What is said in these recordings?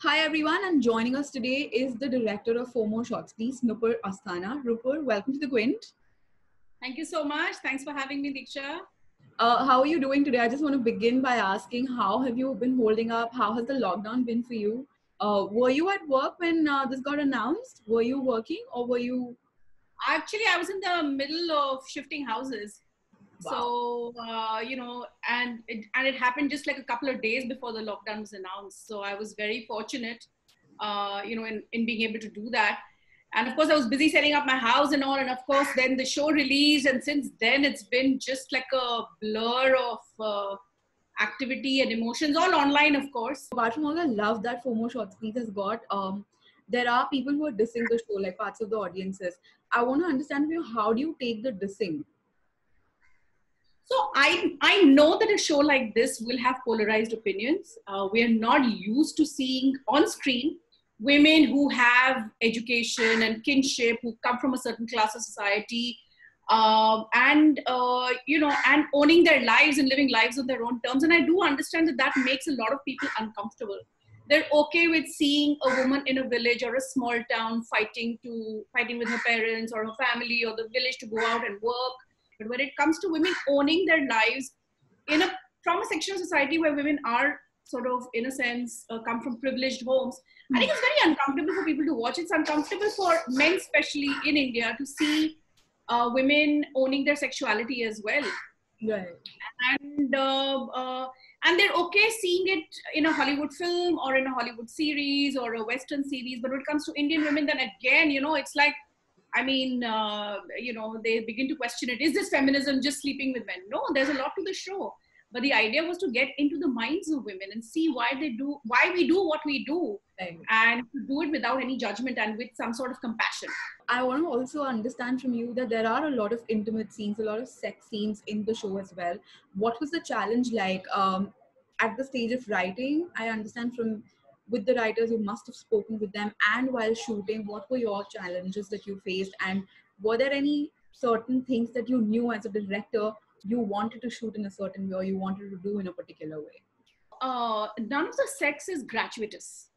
Hi everyone, and joining us today is the director of Four More Shots, please, Nupur Asthana. Nupur, welcome to the Quint. Thank you so much. Thanks for having me, Diksha. Uh, how are you doing today? I just want to begin by asking how have you been holding up? How has the lockdown been for you? Uh, were you at work when uh, this got announced? Were you working or were you? Actually, I was in the middle of shifting houses. Wow. So uh, you know, and it, and it happened just like a couple of days before the lockdown was announced. So I was very fortunate, uh, you know, in, in being able to do that. And of course, I was busy setting up my house and all. And of course, then the show released, and since then, it's been just like a blur of uh, activity and emotions, all online, of course. Apart from all the love that Four More Shots Please has got, um, there are people who are dissing the show, like parts of the audiences. I want to understand from you how do you take the dissing? So I I know that a show like this will have polarized opinions. Uh, we are not used to seeing on screen women who have education and kinship, who come from a certain class of society, uh, and uh, you know, and owning their lives and living lives on their own terms. And I do understand that that makes a lot of people uncomfortable. They're okay with seeing a woman in a village or a small town fighting to fighting with her parents or her family or the village to go out and work but when it comes to women owning their lives in a from a section of society where women are sort of in a sense uh, come from privileged homes i think it's very uncomfortable for people to watch. It's uncomfortable for men especially in india to see uh, women owning their sexuality as well. Right. And uh, uh, and they're okay seeing it in a hollywood film or in a hollywood series or a western series. But when it comes to indian women then again you know it's like I mean, uh, you know, they begin to question it. Is this feminism just sleeping with men? No, there's a lot to the show. But the idea was to get into the minds of women and see why they do, why we do what we do, right. and do it without any judgment and with some sort of compassion. I want to also understand from you that there are a lot of intimate scenes, a lot of sex scenes in the show as well. What was the challenge like um, at the stage of writing? I understand from with the writers you must have spoken with them and while shooting what were your challenges that you faced? And were there any certain things that you knew as a director you wanted to shoot in a certain way or you wanted to do in a particular way? Uh, none of the sex is gratuitous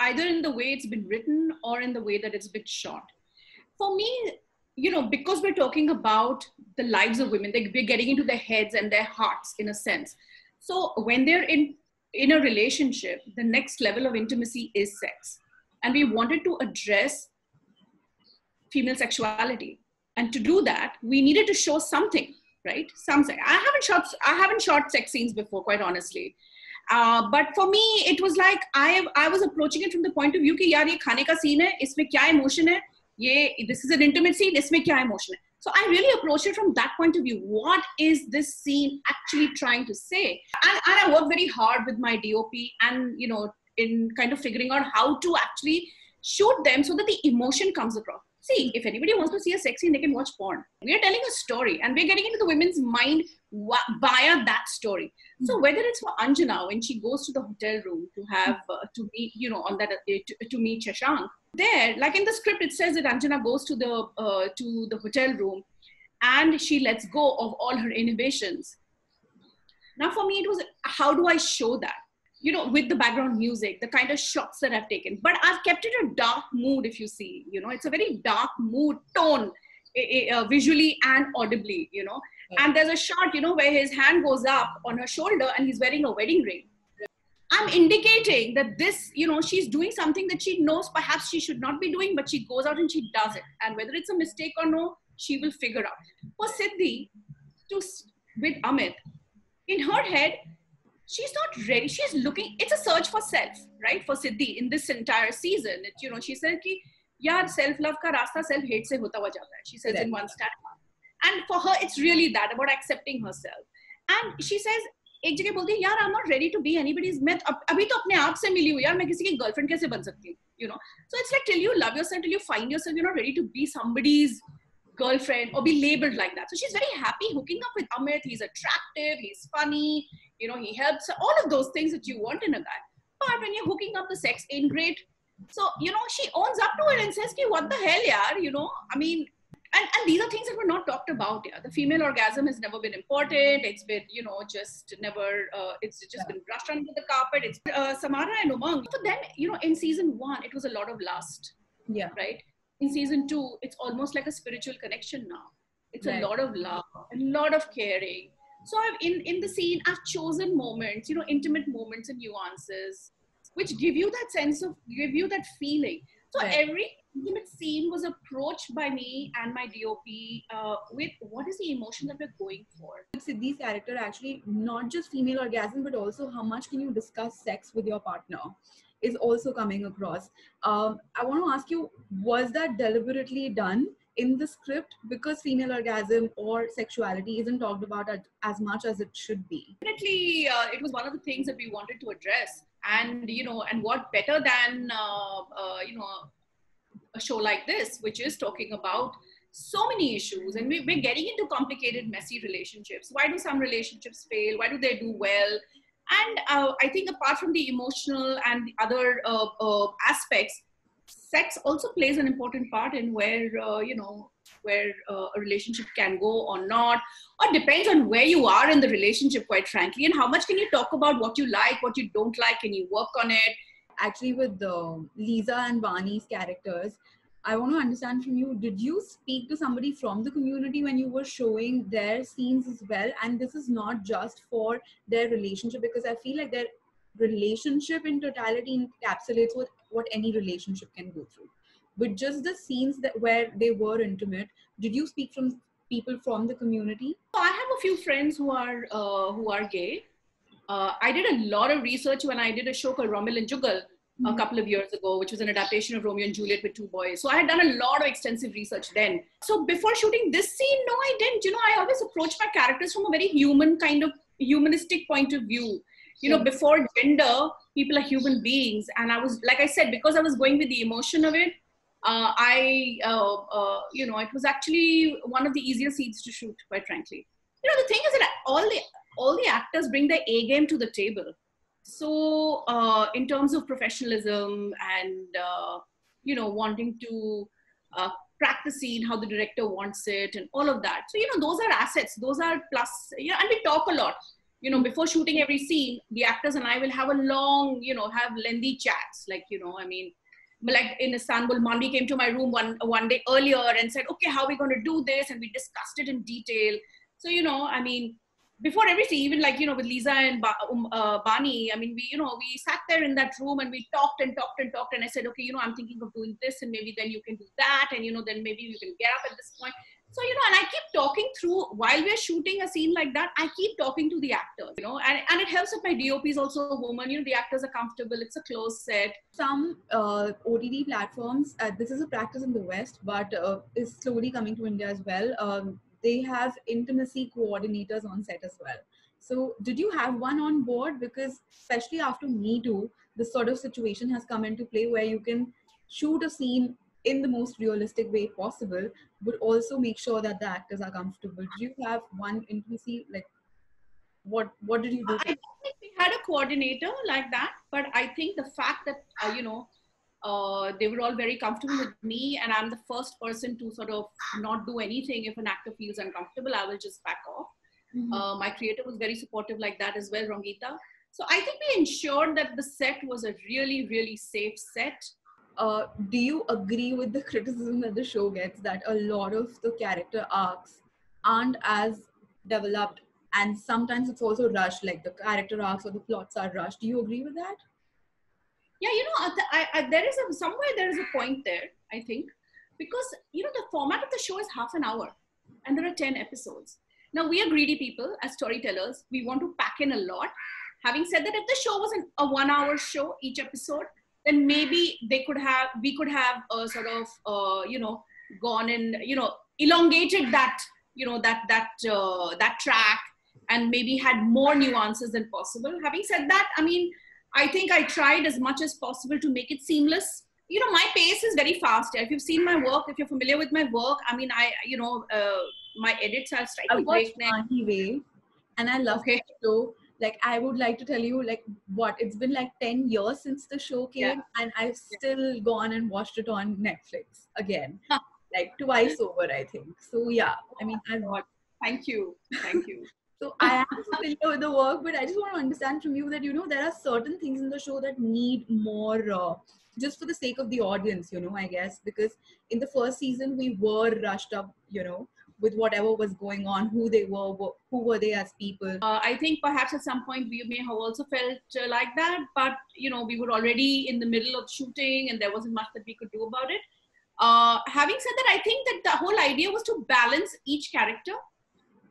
either in the way it's been written or in the way that it's been shot. For me you know because we're talking about the lives of women they, we're getting into their heads and their hearts in a sense. So when they're in in a relationship, the next level of intimacy is sex. And we wanted to address female sexuality. And to do that, we needed to show something, right? Something. I haven't shot I haven't shot sex scenes before, quite honestly. Uh, but for me, it was like I I was approaching it from the point of view कि यार ये खाने का scene है, इसमें क्या emotion है? ये this is an intimate scene, इसमें क्या emotion है? so I really approach it from that point of view. What is this scene actually trying to say? And, and I work very hard with my DOP and, you know, in kind of figuring out how to actually shoot them so that the emotion comes across. See, if anybody wants to see a sex scene, they can watch porn. We are telling a story and we're getting into the women's mind via that story. So hmm. whether it's for Anjana when she goes to the hotel room to have uh, to meet, you know, on that uh, to, to meet Shashank, there, like in the script, it says that Anjana goes to the uh, to the hotel room, and she lets go of all her inhibitions. Now, for me, it was how do I show that? You know, with the background music, the kind of shots that I've taken. But I've kept it a dark mood. If you see, you know, it's a very dark mood tone, uh, visually and audibly. You know, and there's a shot, you know, where his hand goes up on her shoulder, and he's wearing a wedding ring I'm indicating that this, you know, she's doing something that she knows perhaps she should not be doing, but she goes out and she does it. And whether it's a mistake or no, she will figure out. For Siddhi, to with Amit, in her head, she's not ready. She's looking. It's a search for self, right? For Siddhi in this entire season, it, you know, she said ki, यार self love का रास्ता self hate से होता हुआ जाता है. She says right. in one stanza. And for her, it's really that about accepting herself. And she says एक जगह बोलती है यार I am not ready to B anybody's मैं अभी तो अपने आप से मिली हूँ यार मैं किसी की गर्लफ्रेंड कैसे बन सकती हूँ you know so it's like till you love yourself till you find yourself you not ready to B somebody's girlfriend or be labeled like that. So she's very happy hooking up with Amit. He's attractive, he's funny, you know, he helps all of those things that you want in a guy. But when you're hooking up, the sex ain't great. So, you know, she owns up to it and says, Ki, what the hell, yaar? You know, I mean, and, and these are things that were not talked about yeah the female orgasm has never been important it's been you know just never uh, it's just yeah. been brushed under the carpet it's uh, samara and umang for them you know in season one it was a lot of lust yeah right in season two it's almost like a spiritual connection now it's right. a lot of love a lot of caring so I've in in the scene I've chosen moments, you know, intimate moments and nuances, which give you that sense of give you that feeling. So right. every intimate scene was approached by me and my DOP uh, with what is the emotion that we're going for. Siddhi's character actually not just female orgasm, but also how much can you discuss sex with your partner is also coming across. Um, I want to ask you, was that deliberately done? in the script because female orgasm or sexuality isn't talked about as much as it should be definitely uh, it was one of the things that we wanted to address and you know and what better than uh, uh, you know a show like this which is talking about so many issues and we, we're getting into complicated messy relationships. Why do some relationships fail? Why do they do well? And uh, i think apart from the emotional and the other uh, uh, aspects sex also plays an important part in where uh, you know where uh, a relationship can go or not or depends on where you are in the relationship quite frankly and how much can you talk about what you like what you don't like can you work on it actually with the lisa and Bani's characters i want to understand from you did you speak to somebody from the community when you were showing their scenes as well and this is not just for their relationship because i feel like their relationship in totality encapsulates what, what any relationship can go through. But just the scenes that where they were intimate, did you speak from people from the community? I have a few friends who are uh, who are gay. Uh, I did a lot of research when I did a show called Romil and Jugal mm-hmm. a couple of years ago, which was an adaptation of Romeo and Juliet with two boys. So I had done a lot of extensive research then. So before shooting this scene, no, I didn't. You know, I always approach my characters from a very human kind of humanistic point of view you know before gender people are human beings and i was like i said because i was going with the emotion of it uh, i uh, uh, you know it was actually one of the easier scenes to shoot quite frankly you know the thing is that all the all the actors bring their a game to the table. So uh, in terms of professionalism and uh, you know wanting to uh, crack the scene how the director wants it and all of that. So you know those are assets. Those are plus know and we talk a lot. You know before shooting every scene the actors and i will have a long you know have lengthy chats. Like you know i mean like in istanbul Maanvi came to my room one one day earlier and said okay how are we going to do this? And we discussed it in detail. So you know i mean before everything even like you know with lisa and ba- um, uh, bani i mean we you know we sat there in that room and we talked and talked and talked and i said okay you know i'm thinking of doing this and maybe then you can do that and you know then maybe you can get up at this point. So you know and i keep talking through while we're shooting a scene like that i keep talking to the actors you know and, and it helps if my dop is also a woman you know the actors are comfortable it's a close set. Some uh, platforms uh, this is a practice in the west but uh, is slowly coming to india as well. Um, they have intimacy coordinators on set as well so did you have one on board because especially after me too this sort of situation has come into play where you can shoot a scene in the most realistic way possible, but also make sure that the actors are comfortable. Do you have one intimacy? Like, what what did you do? I think we had a coordinator like that, but I think the fact that uh, you know uh, they were all very comfortable with me, and I'm the first person to sort of not do anything if an actor feels uncomfortable. I will just back off. Mm-hmm. Uh, my creator was very supportive like that as well, Rangita. So I think we ensured that the set was a really, really safe set uh, do you agree with the criticism that the show gets that a lot of the character arcs aren't as developed and sometimes it's also rushed like the character arcs or the plots are rushed do you agree with that yeah you know I, I, there is a somewhere there is a point there i think because you know the format of the show is half an hour and there are 10 episodes. Now we are greedy people as storytellers. We want to pack in a lot. Having said that if the show was an, a one hour show each episode then maybe they could have we could have a sort of uh, you know gone and you know elongated that you know that that uh, that track and maybe had more nuances than possible. Having said that i mean i think i tried as much as possible to make it seamless you know my pace is very fast if you've seen my work if you're familiar with my work i mean i you know uh, my edits are slightly breakneck and i love okay. it so like i would like to tell you like what it's been like 10 years since the show came yeah. and i've still yeah. gone and watched it on netflix again like twice over, I think. So yeah, I mean, I've Thank you. Thank you. So I am familiar with the work, but I just want to understand from you that you know there are certain things in the show that need more, uh, just for the sake of the audience, you know. I guess because in the first season we were rushed up, you know, with whatever was going on, who they were, who were they as people. Uh, I think perhaps at some point we may have also felt uh, like that, but you know we were already in the middle of shooting and there wasn't much that we could do about it. Uh, having said that, I think that the whole idea was to balance each character.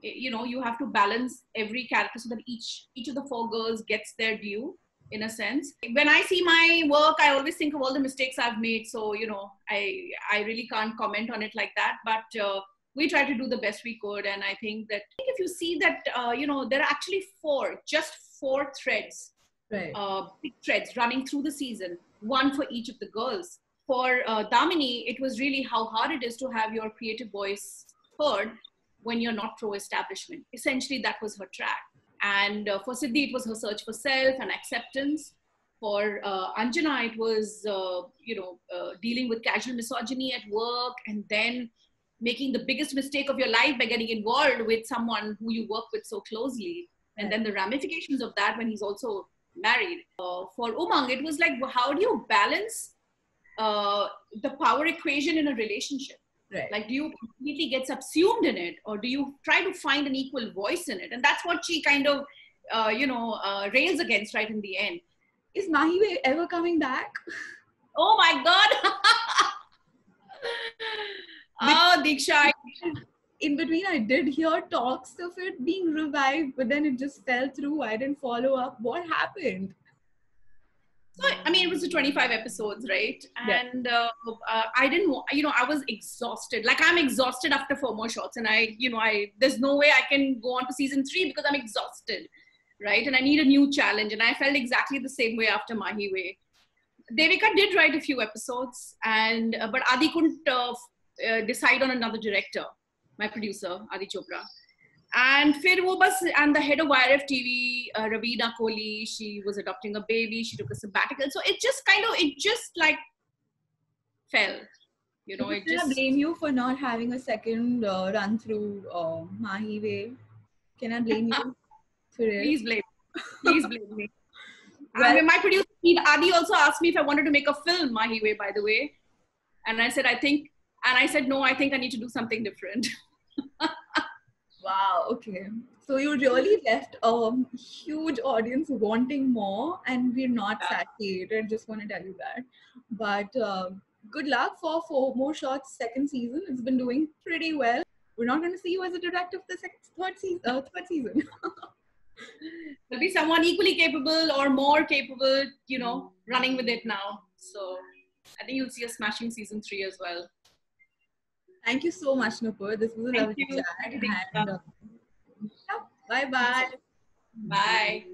You know, you have to balance every character so that each each of the four girls gets their due in a sense. When I see my work, I always think of all the mistakes I've made. So you know, I I really can't comment on it like that, but uh, we try to do the best we could and i think that if you see that uh, you know there are actually four just four threads right. uh, big threads running through the season one for each of the girls for uh, damini it was really how hard it is to have your creative voice heard when you're not pro establishment. Essentially that was her track. And uh, for siddhi it was her search for self and acceptance. For uh, anjana it was uh, you know uh, dealing with casual misogyny at work and then making the biggest mistake of your life by getting involved with someone who you work with so closely. And then the ramifications of that when he's also married. Uh, for umang it was like how do you balance uh, the power equation in a relationship right. like do you completely get subsumed in it or do you try to find an equal voice in it and that's what she kind of uh, you know uh, rails against right in the end is mahi ever coming back oh my god Oh, Diksha. In between, I did hear talks of it being revived, but then it just fell through. I didn't follow up. What happened? So, I mean, it was the 25 episodes, right? And yeah. uh, uh, I didn't, you know, I was exhausted. Like I'm exhausted after four more shots, and I, you know, I there's no way I can go on to season three because I'm exhausted, right? And I need a new challenge. And I felt exactly the same way after Mahi Way. Devika did write a few episodes, and uh, but Adi couldn't uh, uh, decide on another director, my producer, Adi Chopra. And फिर वो बस and the head of YRF TV, uh, Ravina Kohli, she was adopting a baby, she took a sabbatical. So it just kind of, it just like fell. You know, it just... I blame you for not having a second uh, run through uh, Mahi Way. Can I blame you for it? Please blame Please blame me. well, my producer, Adi also asked me if I wanted to make a film, Mahi Way, by the way. And I said, I think and I said, no, I think I need to do something different. wow. Okay. So you really left a huge audience wanting more, and we're not yeah. saturated. Just want to tell you that. But uh, good luck for four more shots second season. It's been doing pretty well. We're not going to see you as a director for the second, third season. Uh, third season. There'll be someone equally capable or more capable, you know, running with it now. So I think you'll see a smashing season three as well. Thank you so much, Nupur. This was a Thank lovely you. chat. And, uh, bye bye. Bye.